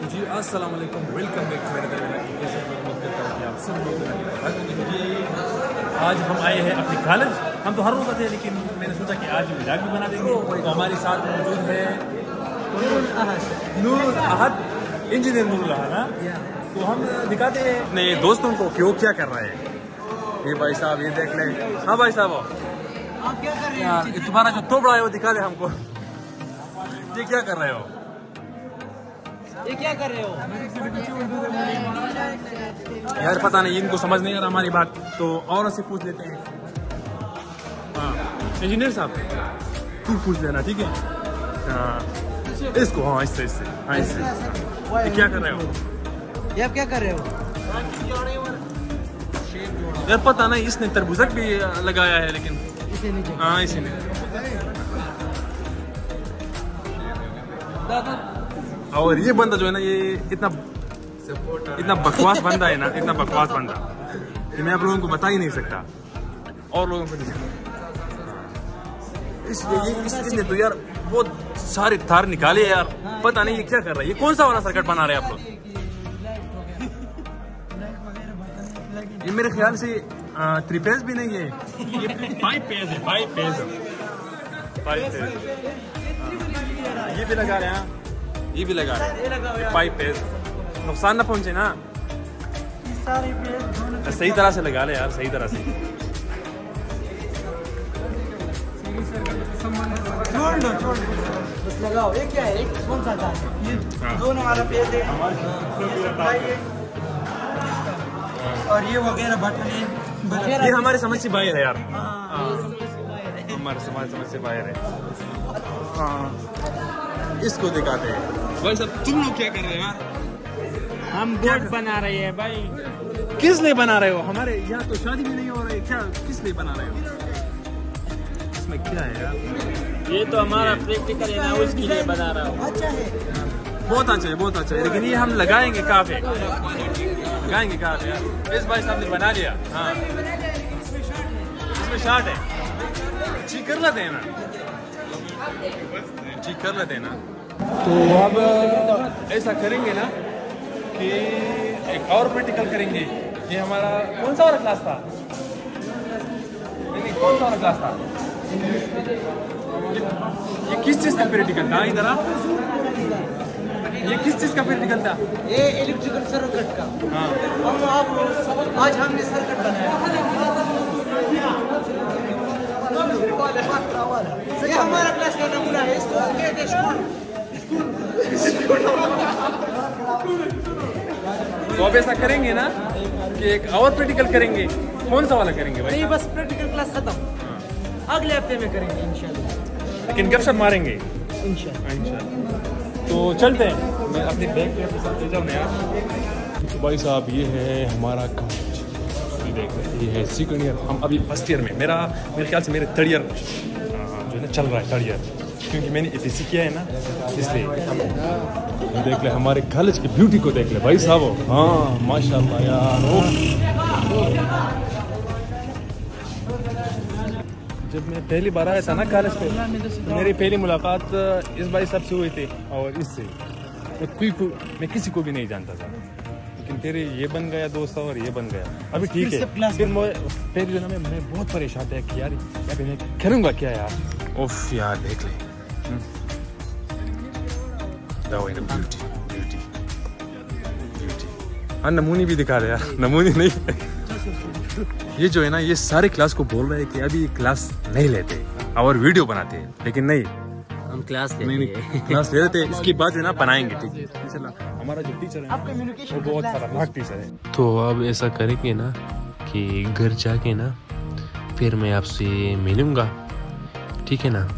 तो जी अस्सलाम वालेकुम वेलकम बैक टू मेरे उम्मीद करता हूँ कि आप सब लोग जी आज हम आए हैं अपने कॉलेज हम तो हर रोज़ आते हैं लेकिन मैंने सोचा कि आज मज़ाक भी बना देंगे। तो हमारे साथ मौजूद है नूर अहद। इंजीनियर नूर अहद ना तो हम दिखाते हैं। अपने दोस्तों को कि वो क्या कर रहे हैं? ये भाई साहब ये देख लें। हाँ भाई साहब आप क्या कर रहे यार ये तुम्हारा जो तोबड़ा है वो दिखा दे हमको। ये क्या कर रहे हो? ये क्या कर रहे हो? यार पता नहीं इनको समझ नहीं आ रहा हमारी बात तो और से पूछ लेते हैं। हाँ इंजीनियर साहब तू पूछ लेना ठीक है? हाँ इसको हाँ इससे इससे हाँ इससे। ये क्या कर रहे हो? ये आप क्या कर रहे हो? यार पता नहीं इसने तरबूजक भी लगाया है लेकिन। इसे हाँ इसी ने और ये बंदा जो है ना ये इतना इतना बकवास बंदा है ना इतना बकवास बंदा कि मैं आप लोगों को बता ही नहीं सकता। और लोगों को नहीं इसलिए इसने तो यार बहुत सारे तार निकाले यार। पता नहीं ये क्या कर रहा है। ये कौन सा वाला सर्किट बना रहे हैं आप लोग? ये मेरे ख्याल से त्रिपेज भी नहीं है। ये पाइप पेज है पाइप पेज। Pipe page. ये भी लगा रहे हैं। ये भी लगा रहे पाइप पेज नुकसान ना पहुँचे ना। सही तरह से लगा ले यार सही तरह से। छोड़ दो छोड़ बस लगाओ। ये क्या है? एक कौन सा था? ये हाँ। दोनों वाला पेज है ये है। और ये वगैरह बटन है ये हमारे समझ से बाहर है यार। हाँ, समझ है। हमारे समाज समझ से बाहर है। हाँ। इसको दिखाते हैं। भाई साहब तुम लोग क्या कर रहे हो यार? हम बोर्ड बना रहे हैं भाई। किस लिए बना रहे हो? हमारे यहाँ तो शादी भी नहीं हो रही। क्या किस लिए बना रहे हो? इसमें क्या है यार? ये तो हमारा प्रैक्टिकल है ना उसके लिए बना रहा हूँ। अच्छा है। बहुत अच्छा है बहुत अच्छा है। लेकिन ये हम लगाएँगे कहाँ पे? लगाएँगे कहाँ पे यार? इस भाई साहब ने बना लिया। हाँ। इसमें शार्ट है। ठीक कर लेते हैं ना? ठीक कर लेते हैं ना? तो अब ऐसा करेंगे ना कि एक और प्रैक्टिकल करेंगे। ये हमारा कौन सा वाला क्लास था? नहीं नहीं कौन सा वाला क्लास था? ये, ये किस चीज़ का प्रैक्टिकल था? इधर आ। ये किस चीज़ का प्रैक्टिकल था? ये इलेक्ट्रिकल सर्किट का। हाँ। हम आप आज हमने सर्किट बनाया। ये हमारा क्लास का नमूना है इसको कहते हैं तो अब ऐसा करेंगे ना कि एक और प्रैक्टिकल करेंगे। कौन सा वाला करेंगे भाई? नहीं बस प्रैक्टिकल क्लास खत्म। अगले हफ़्ते में करेंगे इंशाल्लाह। लेकिन गपशप मारेंगे? इंशाल्लाह। हाँ। तो चलते हैं। मैं अपनी बैग पे अपने साथ ले जाऊँ यार तो भाई साहब ये है हमारा कॉलेज ये देख रहे हैं, ये है सेकंड ईयर हम अभी फ़र्स्ट ईयर में। मेरा मेरे ख्याल से मेरे थर्ड ईयर जो है ना चल रहा है थर्ड ईयर क्योंकि मैंने ए किया है ना इसलिए। देख ले हमारे कॉलेज की ब्यूटी को देख ले भाई साहब। हाँ माशाल्लाह यार। जब मैं पहली बार आया था ना कॉलेज पे तो मेरी पहली मुलाकात इस भाई साहब से हुई थी और इससे। मैं कोई को मैं किसी को भी नहीं जानता था। लेकिन तेरे ये बन गया दोस्त और ये बन गया। अभी ठीक है। फिर मैं। फिर जो ना मैं मैं बहुत परेशान था कि यार मैं करूँगा क्या यार? उफ यार देख ले। ब्यूटी ब्यूटी ब्यूटी हाँ नमूनी भी दिखा रहे यार। नमूनी नहीं। ये जो है ना ये सारे क्लास को बोल रहे हैं कि अभी क्लास नहीं लेते और वीडियो बनाते हैं। लेकिन नहीं। हम क्लास नहीं नहीं। क्लास ले लेते हैं। इसके बाद है ना बनाएँगे ठीक। है हमारा जो टीचर है वो बहुत खतरनाक टीचर है। तो अब ऐसा करेंगे ना कि घर जाके ना फिर मैं आपसे मिलूँगा। ठीक है ना?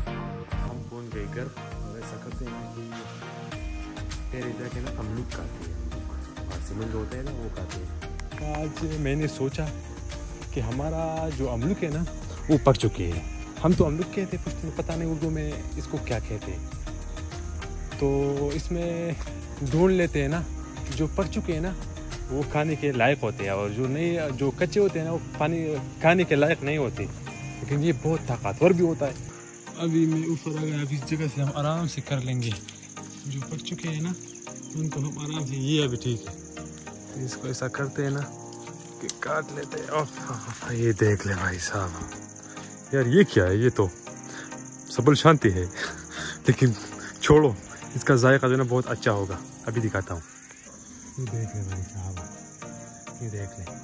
हैं और सिमन जो ना, वो खाते हैं। आज मैंने सोचा कि हमारा जो अमलुक है ना, वो पक चुके हैं। हम तो अमलुक कहते हैं कुछ पता नहीं उर्दू में इसको क्या कहते हैं। तो इसमें ढूंढ लेते हैं ना, जो पक चुके हैं ना, वो खाने के लायक होते हैं, और जो नहीं जो कच्चे होते हैं ना, वो पानी, खाने के लायक नहीं होते। लेकिन ये बहुत ताकतवर भी होता है। अभी मैं ऊपर आ गया इस जगह से हम आराम से कर लेंगे। जो पक चुके हैं ना, उनको हम आराम से, ये अभी ठीक है। इसको ऐसा करते हैं ना कि काट लेते हैं। ओह, हाँ, हाँ, ये देख ले भाई साहब। यार ये क्या है? ये तो सबल शांति है। लेकिन छोड़ो इसका जायका जो है ना बहुत अच्छा होगा। अभी दिखाता हूँ। ये देख ले भाई साहब। ये देख ले।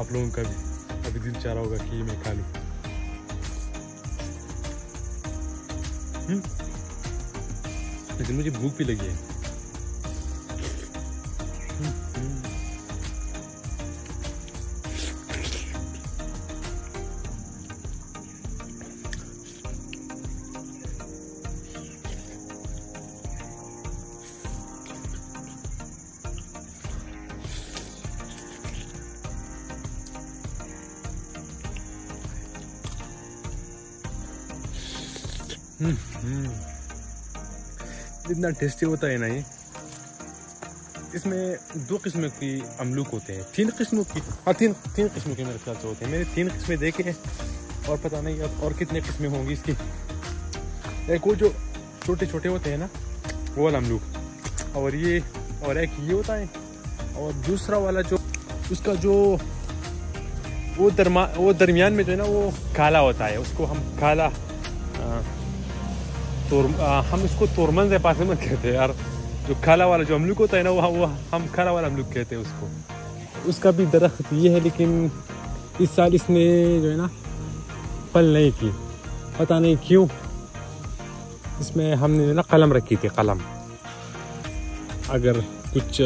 आप लोगों का भी अभी दिल चाह रहा होगा कि मैं खा लूँ। लेकिन मुझे भूख भी लगी है। इतना टेस्टी होता है ना ये? इसमें दो किस्म की अमलूक होते हैं। तीन किस्मों की हाँ तीन तीन किस्म के मेरे ख्याल से होते हैं। मैंने तीन किस्में देखे हैं, और पता नहीं अब और कितने किस्में होंगी इसकी। एक वो जो छोटे छोटे होते हैं ना, वो वाला अमलूक। और ये, और एक ये होता है, और दूसरा वाला जो, उसका जो, वो दरमा, वो दरमियान में जो है ना, वो काला होता है, उसको हम काला हम इसको तोरमन से पास में कहते हैं यार। जो खाला वाला जो अमलुक होता है ना वो वो हम काला वाला अमलुक कहते हैं उसको। उसका भी दरख्त ये है, लेकिन इस साल इसने जो है ना, फल नहीं की पता नहीं क्यों। इसमें हमने ना, कलम रखी थी, कलम। अगर कुछ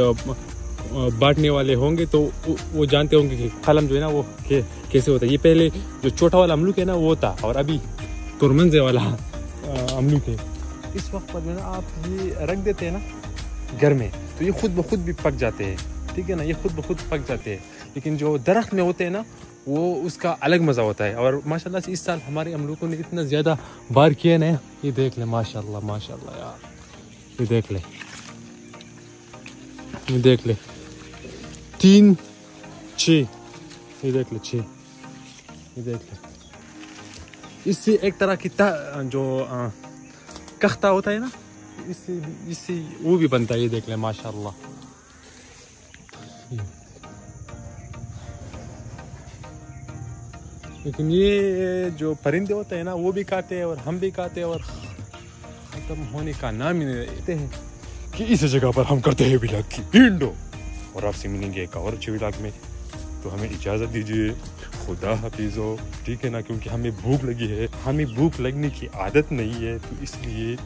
बांटने वाले होंगे तो वो जानते होंगे कि कलम जो है ना, वो कैसे होता है। ये पहले जो छोटा वाला अमलुक है ना, वो था और अभी तुरमंजे वाला। अ, अमलुक है इस वक्त पर ना आप ये रख देते हैं ना घर में तो ये खुद ब खुद भी पक जाते हैं। ठीक है ना? ये खुद ब खुद पक जाते हैं। लेकिन जो दरख्त में होते हैं ना वो उसका अलग मज़ा होता है। और माशाल्लाह से इस साल हमारे अमलुकों ने इतना ज़्यादा बार किया ना ये देख ले माशाल्लाह माशाल्लाह यार। ये देख ले। ये देख ले। तीन छ ये देख ले छ ये देख ले। इससे एक तरह की जो आ, कख्ता होता है ना? इससे इससे वो भी बनता है, ये देख ले, माशाल्लाह। लेकिन ये जो परिंदे होते हैं ना, वो भी खाते हैं और हम भी खाते हैं और खत्म होने का नाम ही नहीं लेते हैं कि इस जगह पर हम करते हैं विलाग की भिंडो। और आपसे मिलेंगे एक और अच्छे विलाग में। तो हमें इजाज़त दीजिए। खुदा हाफिज़ो। ठीक है ना, क्योंकि हमें भूख लगी है। हमें भूख लगने की आदत नहीं है तो इसलिए